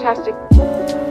fantastic.